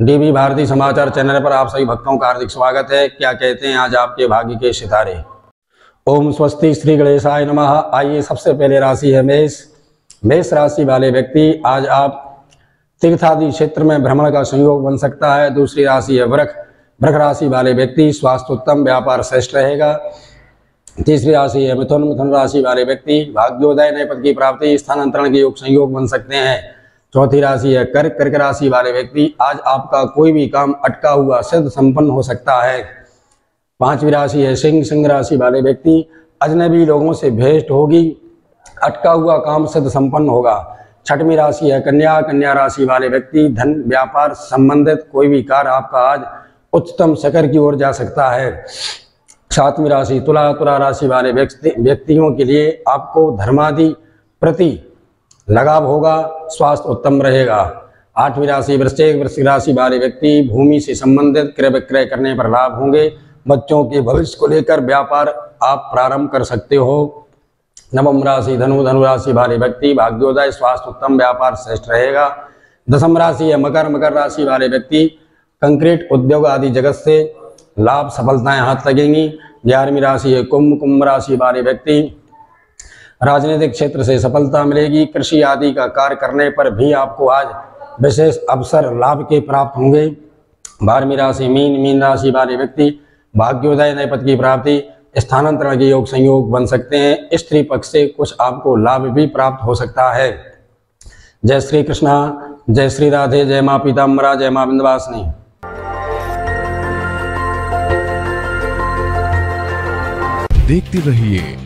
DB Bharti समाचार channel पर आप सभी भक्तों का हार्दिक स्वागत है। क्या कहते हैं आज आपके भाग्य के सितारे? ओम स्वस्ति श्री गणेशाय नमः। आइए सबसे पहले राशि है मेष। मेष राशि वाले व्यक्ति, आज आप तीर्थादि क्षेत्र में भ्रमण का संयोग बन सकता है। दूसरी राशि है वृख वृख राशि वाले व्यक्ति स्वास्थ्य उत्तम व्यापार श्रेष्ठ रहेगा। तीसरी राशि है मिथुन। मिथुन राशि वाले व्यक्ति, भाग्योदय नए पद की प्राप्ति, स्थानांतरण के योग संयोग बन सकते हैं। चौथी राशि है, कर्क कर्क राशि वाले व्यक्ति, आज आपका कोई भी काम अटका हुआ, सिद्ध संपन्न हो सकता है। पांचवी राशि है, सिंह सिंह राशि वाले व्यक्ति अजनबी लोगों से भेंट होगी, अटका हुआ काम सिद्ध संपन्न होगा। छठवीं राशि है, कन्या कन्या राशि वाले व्यक्ति, धन, व्यापार संबंधित कोई भी कार्य आपका आज उच्चतम शकर की ओर जा सकता है। सातवीं राशि, तुला तुला राशि वाले व्यक्ति, व्यक्तियों के लिए आपको धर्मादि प्रति लगाव होगा स्वास्थ्य उत्तम रहेगा। आठवीं राशि वृश्चिक वृश्चिक राशि वाले व्यक्ति, भूमि से संबंधित क्रय विक्रय करने पर लाभ होंगे। बच्चों के भविष्य को लेकर व्यापार आप प्रारंभ कर सकते हो। नवम राशि धनु धनु राशि वाले व्यक्ति, भाग्योदय, स्वास्थ्य उत्तम, व्यापार श्रेष्ठ रहेगा। दसम राशि है मकर मकर राशि वाले व्यक्ति, कंक्रीट उद्योग आदि जगत से लाभ, सफलताएँ हाथ लगेंगी। ग्यारहवीं राशि है कुंभ कुंभ राशि वाले व्यक्ति राजनीतिक क्षेत्र से सफलता मिलेगी। कृषि आदि का कार्य करने पर भी आपको आज विशेष अवसर लाभ के प्राप्त होंगे। बारहवीं राशि मीन मीन राशि वाले व्यक्ति भाग्योदय नए पद की प्राप्ति, स्थानांतरण के योग संयोग बन सकते हैं। स्त्री पक्ष से कुछ आपको लाभ भी प्राप्त हो सकता है। जय श्री कृष्णा, जय श्री राधे, जय माँ पीताम्बरा, जय माँ बिंदवासिनी देखते रहिए